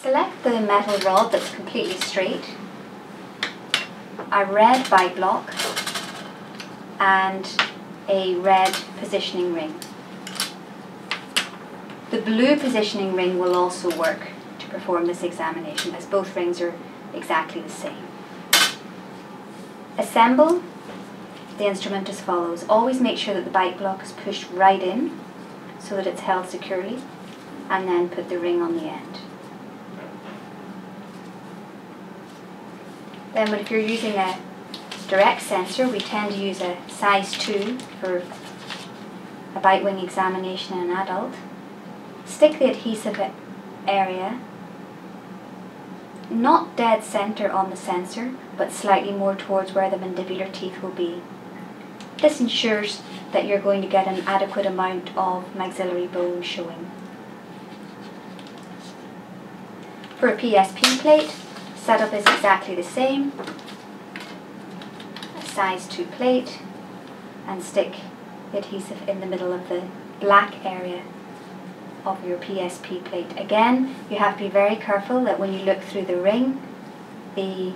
Select the metal rod that's completely straight, a red bite block and a red positioning ring. The blue positioning ring will also work to perform this examination as both rings are exactly the same. Assemble the instrument as follows. Always make sure that the bite block is pushed right in so that it's held securely and then put the ring on the end. Then if you're using a direct sensor, we tend to use a size 2 for a bite wing examination in an adult. Stick the adhesive area not dead center on the sensor, but slightly more towards where the mandibular teeth will be. This ensures that you're going to get an adequate amount of maxillary bone showing. For a PSP plate, setup is exactly the same. A size 2 plate and stick the adhesive in the middle of the black area of your PSP plate. Again, you have to be very careful that when you look through the ring, the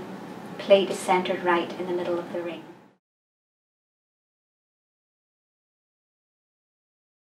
plate is centered right in the middle of the ring.